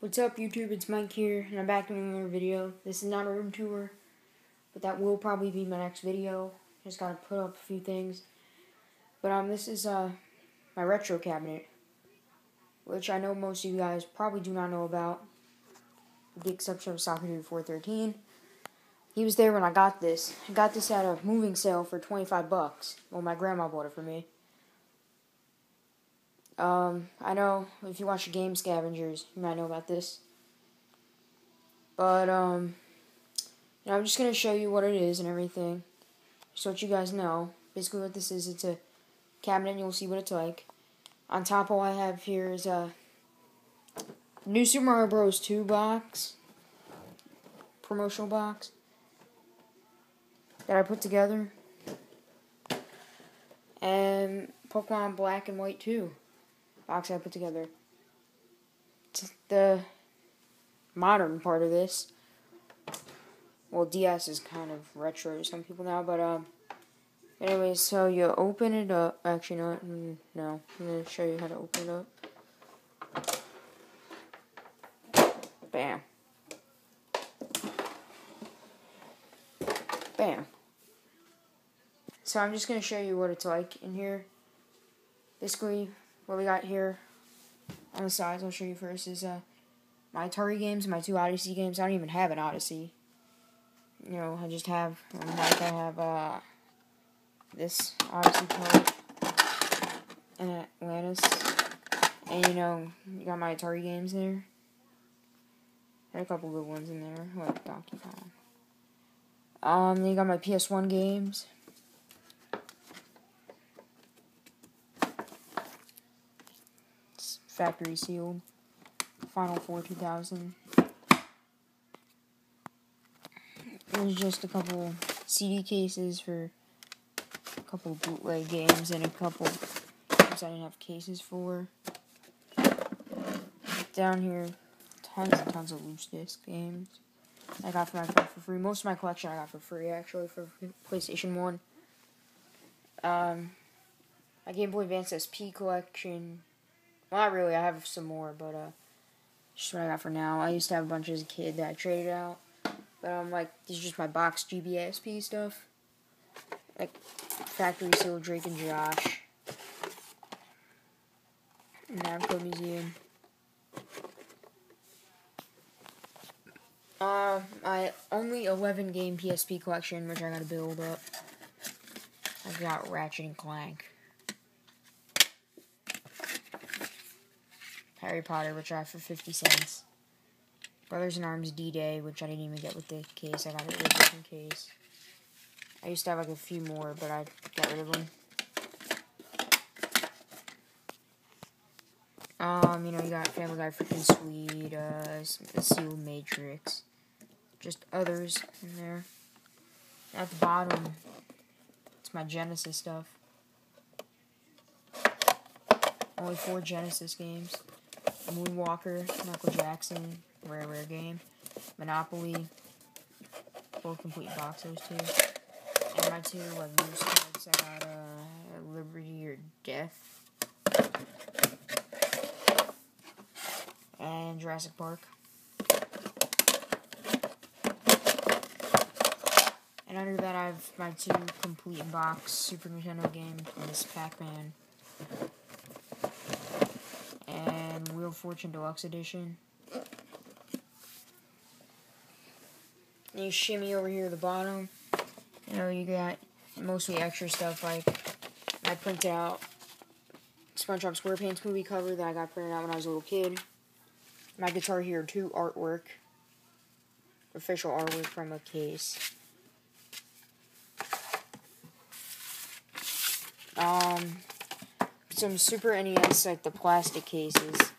What's up YouTube, it's Mike here, and I'm back doing another video. This is not a room tour, but that will probably be my next video. Just gotta put up a few things. But um, this is uh, my retro cabinet, which I know most of you guys probably do not know about, with the exception of Soccer Dude 413. He was there when I got this. I got this at a moving sale for 25 bucks. Well, my grandma bought it for me. Um, I know if you watch the Game Scavengers, you might know about this. But, um, you know, I'm just going to show you what it is and everything. So that you guys know. Basically what this is, it's a cabinet and you'll see what it's like. On top, all I have here is a new Super Mario Bros. 2 box. Promotional box. That I put together. And Pokemon Black and White 2 box I put together. It's the modern part of this. Well, DS is kind of retro to some people now, but um. Anyway, so you open it up. Actually, no, mm, no. I'm gonna show you how to open it up. Bam. Bam. So I'm just gonna show you what it's like in here. Basically, what we got here on the sides, I'll show you first, is uh, my Atari games, my two Odyssey games. I don't even have an Odyssey. You know, I just have, like, I have uh, this Odyssey card and Atlantis. And, you know, you got my Atari games there. There are a couple good ones in there, like Donkey Kong. Um, then you got my PS1 games. Factory sealed. Final Four 2000. There's just a couple CD cases for a couple bootleg games and a couple games I didn't have cases for. Down here, tons and tons of loose disc games I got for my for free. Most of my collection I got for free actually for PlayStation One. Um, my Game Boy Advance SP collection well, not really. I have some more, but uh, just what I got for now. I used to have a bunch as a kid that I traded out, but I'm um, like these are just my box GBSP stuff, like Factory Seal, Drake and Josh, Namco Museum. Uh, my only 11 game PSP collection, which I gotta build up. I've got Ratchet and Clank. Harry Potter, which I have for 50 cents. Brothers in Arms D-Day, which I didn't even get with the case. I got it with a different case. I used to have like a few more, but I got rid of them. Um, you know, you got Family Guy freaking sweet, uh, the Sealed Matrix. Just others in there. At the bottom, it's my Genesis stuff. Only four Genesis games. Moonwalker, Michael Jackson, rare rare game, Monopoly, both complete box those two, and my two like loose cards got uh, Liberty or Death, and Jurassic Park. And under that, I have my two complete box Super Nintendo games, this Pac-Man Wheel Fortune Deluxe Edition. And you shimmy over here at the bottom. You know, you got mostly extra stuff like I printed out SpongeBob SquarePants movie cover that I got printed out when I was a little kid. My Guitar Hero 2 artwork. Official artwork from a case. Um, some Super NES, like the plastic cases.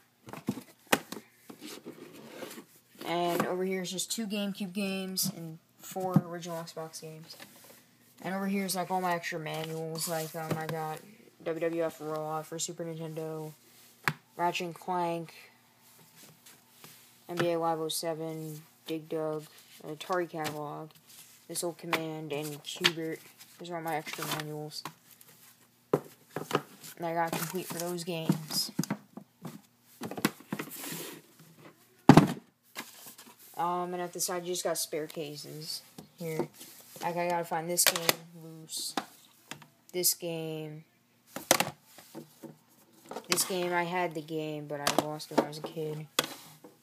And over here is just two GameCube games and four original Xbox games. And over here is like all my extra manuals. Like um, I got WWF Raw for Super Nintendo, Ratchet and Clank, NBA Live 07, Dig Dug, Atari catalog, Missile Command, and Q*bert. Those are all my extra manuals. And I got complete for those games. Um, and at the side, you just got spare cases here. Like, I gotta find this game loose. This game. This game, I had the game, but I lost it when I was a kid.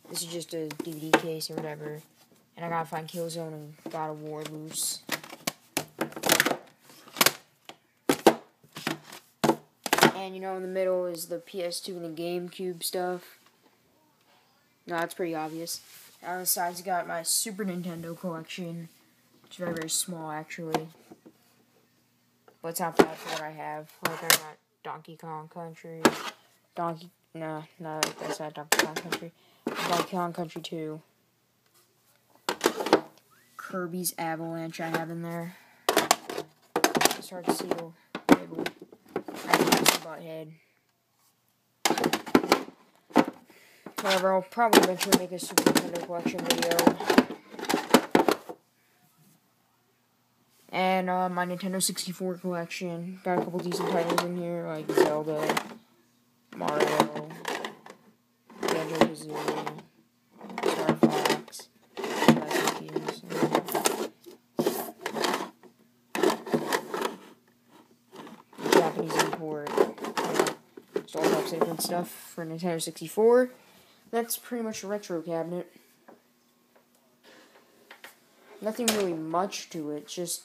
This is just a DVD case or whatever. And I gotta find Killzone and God of War loose. And you know, in the middle is the PS2 and the GameCube stuff. No, that's pretty obvious. Uh, On the sides, got my Super Nintendo collection. It's very, very small, actually. But it's not bad for what I have. Like, I got Donkey Kong Country. Donkey. No, no, that's not Donkey Kong Country. Donkey Kong Country 2. Kirby's Avalanche I have in there. It's hard to see the label. I have Butthead. However, I'll probably eventually make a Super Nintendo collection video. And uh, my Nintendo 64 collection. Got a couple decent titles in here, like Zelda, Mario, Banjo Kazooie, Star Fox, Japanese import, Star Fox different stuff for Nintendo 64 that's pretty much a retro cabinet. Nothing really much to it, just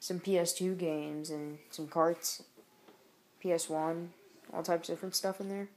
some PS2 games and some carts, PS1, all types of different stuff in there.